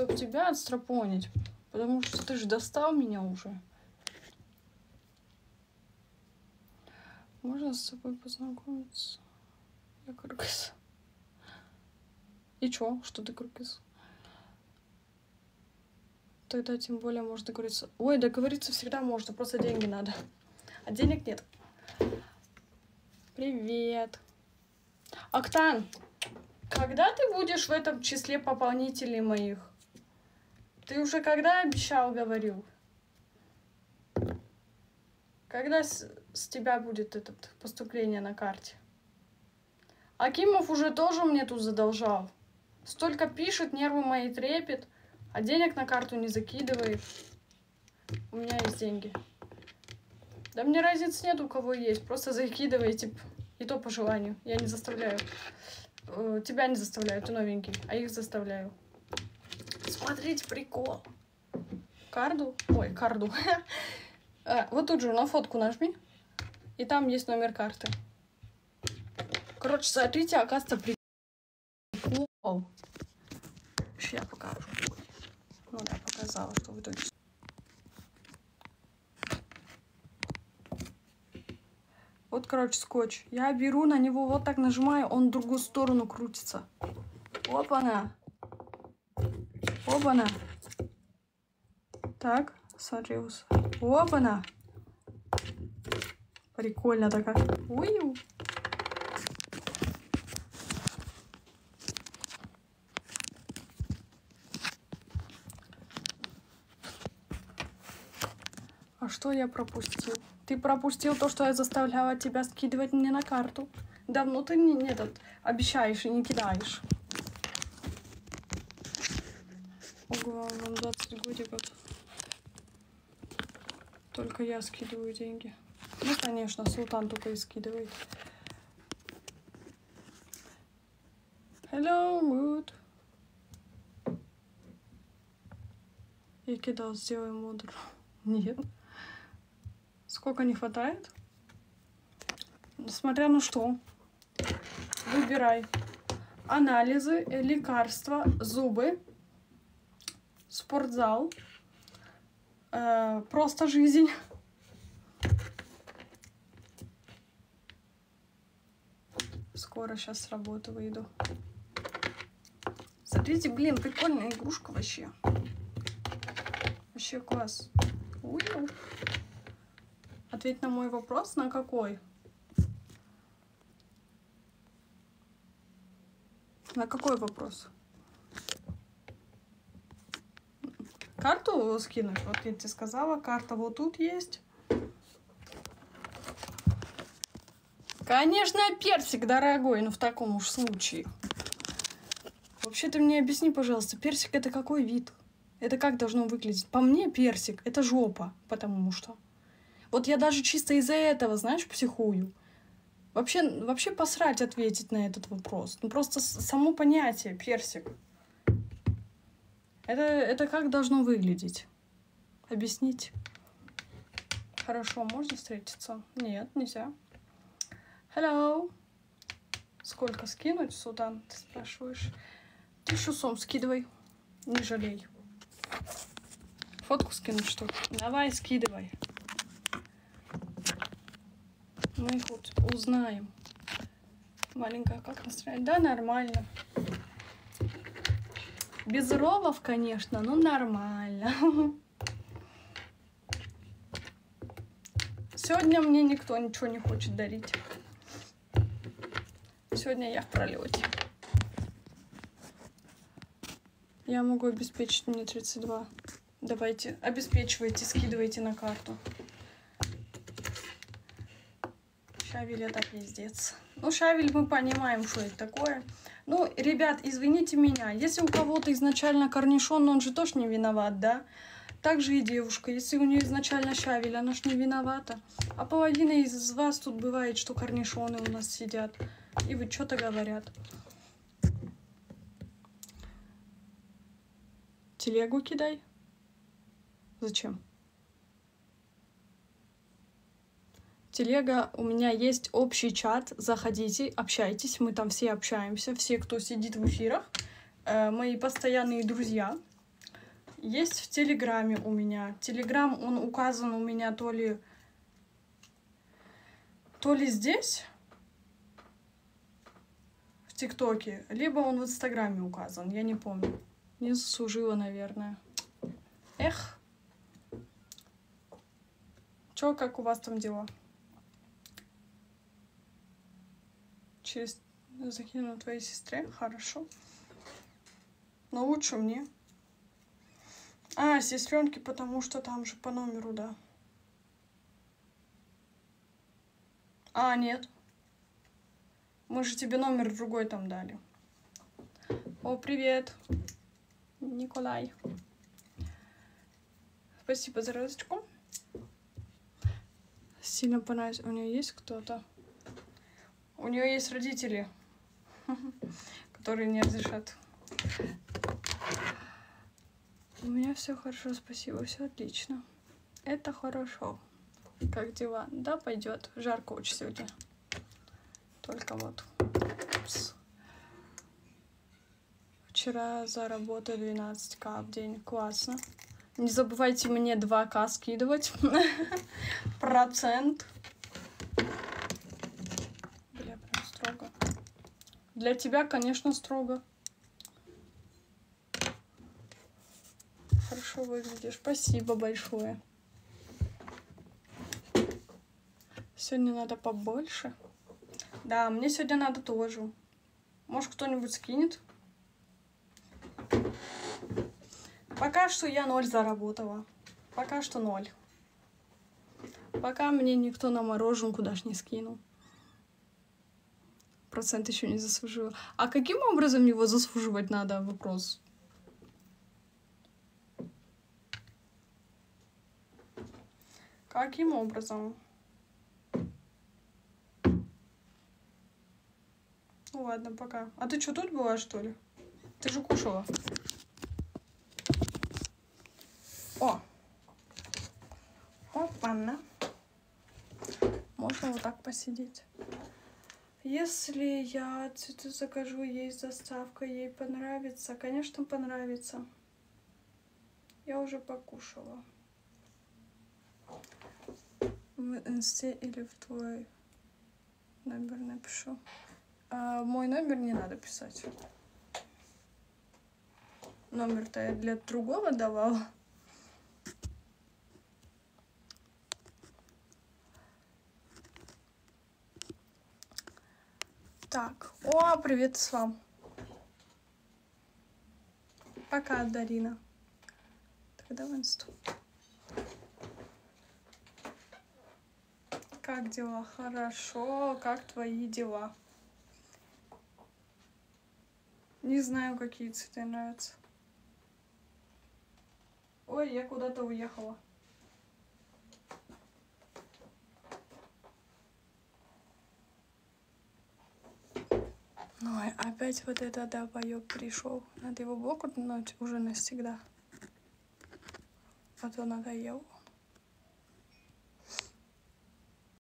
чтобы тебя отстрапонить. Потому что ты же достал меня уже. Можно с тобой познакомиться? Я кыргыз. И чё, что ты кыргыз? Тогда тем более можно договориться. Ой, договориться всегда можно, просто деньги надо. А денег нет. Привет. Октан, когда ты будешь в этом числе пополнителей моих? Ты уже когда обещал, говорил? Когда с, с тебя будет это поступление на карте? Акимов уже тоже мне тут задолжал. Столько пишет, нервы мои трепет, а денег на карту не закидывает. У меня есть деньги. Да мне разницы нет, у кого есть. Просто закидывайте. И то по желанию. Я не заставляю. Э, тебя не заставляю, ты новенький. А их заставляю. Смотрите, прикол. Карду? Ой, карду. А, вот тут же на фотку нажми. И там есть номер карты. Короче, смотрите, оказывается, прикол. Сейчас я покажу. Ну да, показала, что в итоге... Вот, короче, скотч. Я беру на него, вот так нажимаю, он в другую сторону крутится. Опа-на. Опа-на. Так, смотри. Опа-на. Прикольно такая. Ой. А что я пропустил? Ты пропустил то, что я заставляла тебя скидывать мне на карту. Давно ты мне этот обещаешь и не кидаешь. Ого, вам 20 годиков. Только я скидываю деньги. Ну, конечно, Султан только и скидывает. Hello, mood. Я кидал, сделай модуль. Нет. Сколько не хватает? Смотря на что. Выбирай. Анализы, лекарства, зубы, спортзал, э, просто жизнь. Скоро сейчас с работы выйду. Смотрите, блин, прикольная игрушка вообще. Вообще класс. Ui. Ответь на мой вопрос, на какой? На какой вопрос? Карту скинуть? Вот я тебе сказала, карта вот тут есть. Конечно, персик, дорогой, но в таком уж случае. Вообще, ты мне объясни, пожалуйста, персик это какой вид? Это как должно выглядеть? По мне персик это жопа, потому что... Вот я даже чисто из-за этого, знаешь, психую. Вообще, вообще посрать ответить на этот вопрос. Ну просто само понятие персик. Это, это как должно выглядеть? Объяснить? Хорошо, можно встретиться? Нет, нельзя. Hello. Сколько скинуть, Судан, ты спрашиваешь? Тысячу сом скидывай. Не жалей. Фотку скинуть, что ли? Давай, скидывай. Мы их вот узнаем. Маленькая, как настроение? Да, нормально. Без ровов, конечно, но нормально. Сегодня мне никто ничего не хочет дарить. Сегодня я в пролете. Я могу обеспечить мне 32. Давайте, обеспечивайте, скидывайте на карту. Шавель это пиздец. Ну, шавель мы понимаем, что это такое. Ну, ребят, извините меня, если у кого-то изначально корнишон, он же тоже не виноват, да? Так же и девушка, если у нее изначально шавель, она же не виновата. А половина из вас тут бывает, что корнишоны у нас сидят. И вы что-то говорят. Телегу кидай. Зачем? Телега, у меня есть общий чат, заходите, общайтесь, мы там все общаемся, все, кто сидит в эфирах, э, мои постоянные друзья, есть в Телеграме у меня. Телеграм, он указан у меня то ли... То ли здесь, в ТикТоке, либо он в Инстаграме указан, я не помню. Не заслужила, наверное. Эх. Чё, как у вас там дела? Через закину твоей сестре, хорошо. Но лучше мне. А, сестренки, потому что там же по номеру, да. А, нет. Мы же тебе номер другой там дали. О, привет, Николай. Спасибо за розочку. Сильно понравилось. У нее есть кто-то? У нее есть родители, которые не разрешат. У меня все хорошо, спасибо, все отлично. Это хорошо. Как дела? Да, пойдет. Жарко очень сегодня. Только вот. Упс. Вчера заработал 12к в день. Классно. Не забывайте мне 2к скидывать. Процент. Для тебя, конечно, строго. Хорошо выглядишь. Спасибо большое. Сегодня надо побольше. Да, мне сегодня надо тоже. Может, кто-нибудь скинет? Пока что я ноль заработала. Пока что ноль. Пока мне никто на мороженку даже не скинул. Процент еще не заслужила. А каким образом его заслуживать надо? Вопрос. Каким образом? Ну ладно, пока. А ты что, тут была, что ли? Ты же кушала. О! Опа-на. Можно вот так посидеть. Если я цветы закажу ей с доставкой, ей понравится? Конечно, понравится. Я уже покушала в инсте или в твой номер напишу. А мой номер не надо писать. Номер-то я для другого давала. Так, о, привет с вам. Пока, Дарина. Тогда в инсту. Как дела? Хорошо. Как твои дела? Не знаю, какие цветы нравятся. Ой, я куда-то уехала. Ой, опять вот это долбоёб пришел. Надо его блокнуть уже навсегда. А то надоел.